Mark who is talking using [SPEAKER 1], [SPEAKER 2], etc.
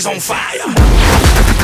[SPEAKER 1] things on fire.